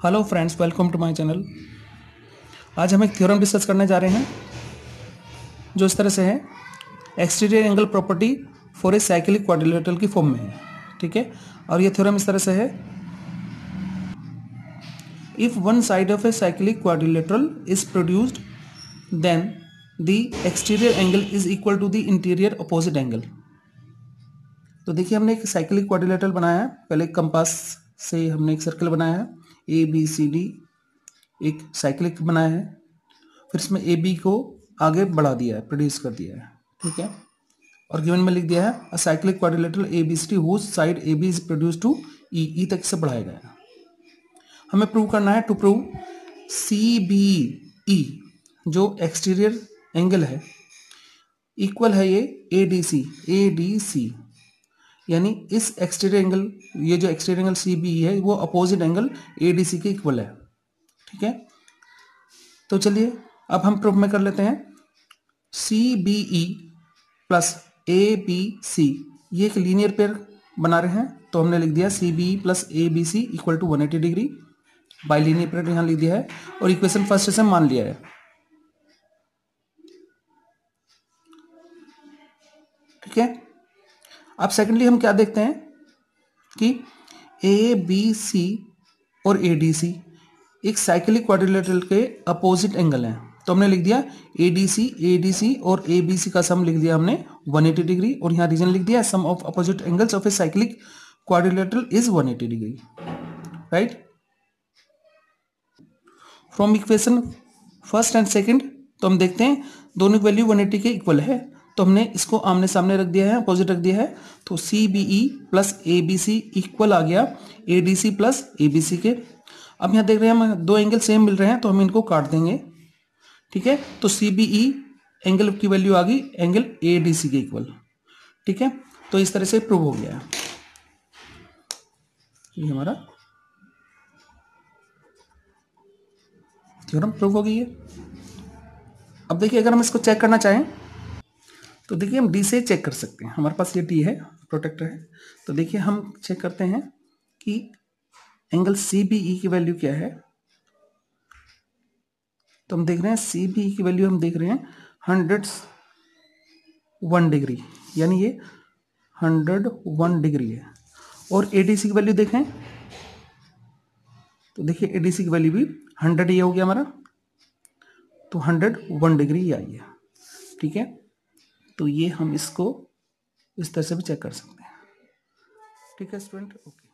Hello friends welcome to my channel आज हम एक थ्योरम डिस्कस करने जा रहे हैं, जो इस तरह से है। Exterior angle property for a cyclic quadrilateral की फॉर्म में है, ठीक है? और ये थ्योरम इस तरह से है। If one side of a cyclic quadrilateral is produced then the exterior angle is equal to the interior opposite angle तो देखिए, हमने एक साइक्लिक क्वाड्रिलेटरल बनाया है। पहले कंपास से हमने एक सर्कल बनाया है। ए बी सी डी एक साइक्लिक बनाया है। फिर इसमें ए बी को आगे बढ़ा दिया है प्रोड्यूस कर दिया है, ठीक है? और गिवन में लिख दिया है a cyclic quadrilateral A B C D whose side A B is produce to E E तक से बढ़ाया गया हमें प्रूव करना है to prove C B E जो एक्सटीरियर एंगल है इक्वल है ये ए डी सी ए डी सी यानी इस एक्सटीरियर एंगल ये जो एक्सटीरियर एंगल सी बी है, वो opposite angle A D C के इक्वल है। ठीक है? तो चलिए, अब हम प्रूफ में कर लेते हैं। C B E plus A B C ये एक लीनियर पेयर बना रहे हैं तो हमने लिख दिया C B plus A B C equal to one eighty degree by linear pair यहाँ लिख दिया है, और इक्वेशन फ़र्स्ट से मान लिया है। ठीक है? अब सेकेंडली हम क्या देखते हैं? कि ए बी सी और ए डी सी एक साइकिलिक क्वाड्रिलेटरल के अपोजिट एंगल हैं। तो हमने लिख दिया ए डी सी ए डी सी और ए बी सी का सम लिख दिया हमने 180 डिग्री और यहाँ रीजन लिख दिया sum of opposite angles of a cyclic quadrilateral is 180 degree right from equation first and second तो हम देखते हैं दोनों वैल्यू 180 के इक्वल है। तो हमने इसको आमने सामने रख दिया है अपोजिट रख दिया है तो C B E plus A B C equal आ गया A D C plus A B C के। अब यहाँ देख रहे हैं, हम दो एंगल सेम मिल रहे हैं तो हम इनको काट देंगे। ठीक है? तो सी बी ई एंगल की वैल्यू आ गई एंगल ए डी सी के इक्वल ठीक है? तो इस तरह से प्रूव हो गया। ये हमारा थ्योरम प्रूव हो गई है। अब देखिए, अगर हम इसको चेक करना चाहें तो देखिए हम डी से चेक कर सकते हैं। हमारे पास ये डी है प्रोटेक्टर है। तो देखिए हम चेक करते हैं कि एंगल सी बी ई की वैल्यू क्या है। तो हम देख रहे हैं सी बी ई की वैल्यू हम देख रहे हैं हंड्रेड वन डिग्री यानी ये हंड्रेड वन डिग्री है। और ए डी सी की वैल्यू देखें। तो देखिए ए डी सी की वैल्यू भी हंड्रेड ये हो गया हमारा। तो हंड्रेड वन डिग्री आई है। ठीक है? तो ये हम इसको इस तरह से भी चेक कर सकते हैं। ठीक है स्टूडेंट ओके